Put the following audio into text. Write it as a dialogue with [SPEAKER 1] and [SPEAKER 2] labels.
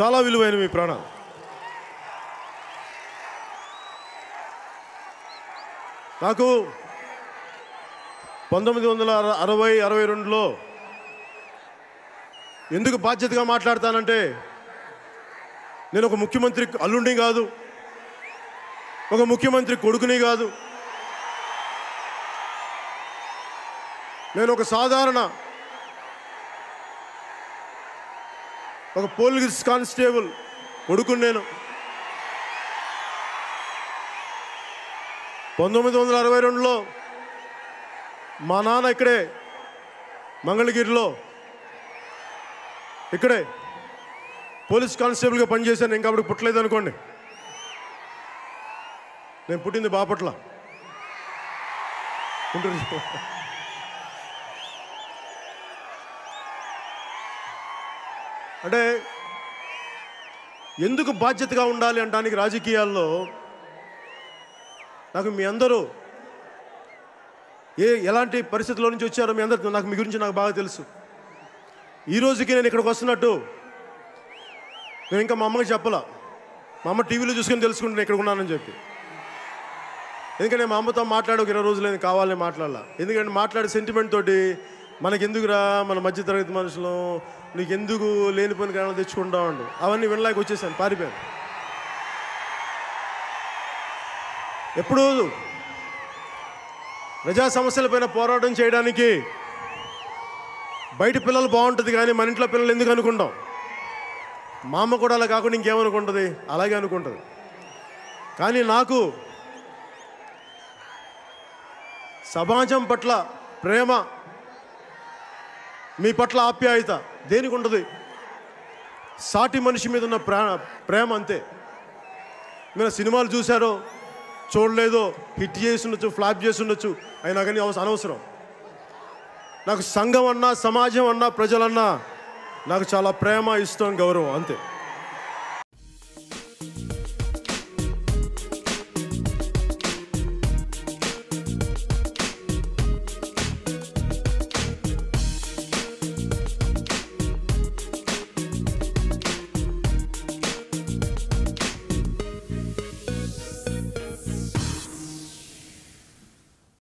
[SPEAKER 1] చాలా విలువైన మీ ప్రాణాలు. నాకు పంతొమ్మిది వందల అరవై అరవై రెండులో ఎందుకు బాధ్యతగా మాట్లాడతానంటే నేను ఒక ముఖ్యమంత్రి అల్లుండి కాదు ఒక ముఖ్యమంత్రి కొడుకుని కాదు. నేను ఒక సాధారణ ఒక పోలీస్ కానిస్టేబుల్ కొడుకుని నేను పంతొమ్మిది వందల అరవై రెండులో మా నాన్న ఇక్కడే మంగళగిరిలో ఇక్కడే పోలీస్ కానిస్టేబుల్గా పనిచేశాను. ఇంకా అప్పుడు పుట్టలేదు అనుకోండి. నేను పుట్టింది బాపట్ల. గుంటూరు అంటే ఎందుకు బాధ్యతగా ఉండాలి అనడానికి రాజకీయాల్లో నాకు మీ అందరూ ఏ ఎలాంటి పరిస్థితుల్లో నుంచి వచ్చారో మీ అందరు నాకు మీ గురించి నాకు బాగా తెలుసు. ఈ రోజుకి నేను ఇక్కడికి వస్తున్నట్టు నేను ఇంకా మా అమ్మకి చెప్పలా. మా అమ్మ టీవీలో చూసుకొని తెలుసుకుంటే ఇక్కడ ఉన్నానని చెప్పి. ఎందుకంటే మా అమ్మతో మాట్లాడే ఒక ఇరవై రోజులు నేను కావాలని మాట్లాడాల. ఎందుకంటే మాట్లాడే సెంటిమెంట్ తోటి మనకెందుకురా మన మధ్యతరగతి మనుషులు? నీకు ఎందుకు లేనిపోయిన కారణాలు తెచ్చుకుంటా ఉండు. అవన్నీ వినలేక వచ్చేసాను పారిపోయాను. ఎప్పుడు ప్రజా సమస్యలపైన పోరాటం చేయడానికి బయట పిల్లలు బాగుంటుంది కానీ మన ఇంట్లో పిల్లలు ఎందుకు అనుకుంటాం? మా అమ్మ కూడా అలా కాకుండా ఇంకేమనుకుంటుంది? అలాగే అనుకుంటుంది. కానీ నాకు సమాజం పట్ల ప్రేమ మీ పట్ల ఆప్యాయత దేనికి ఉండదు? సాటి మనిషి మీద ఉన్న ప్రా ప్రేమ అంతే. మీరు సినిమాలు చూశారో చూడలేదో హిట్ చేసి ఉండొచ్చు ఫ్లాప్ చేసి ఉండొచ్చు అయినా కానీ అవసరం అనవసరం. నాకు సంఘం అన్నా సమాజం అన్నా ప్రజలన్నా నాకు చాలా ప్రేమ ఇష్టం గౌరవం అంతే.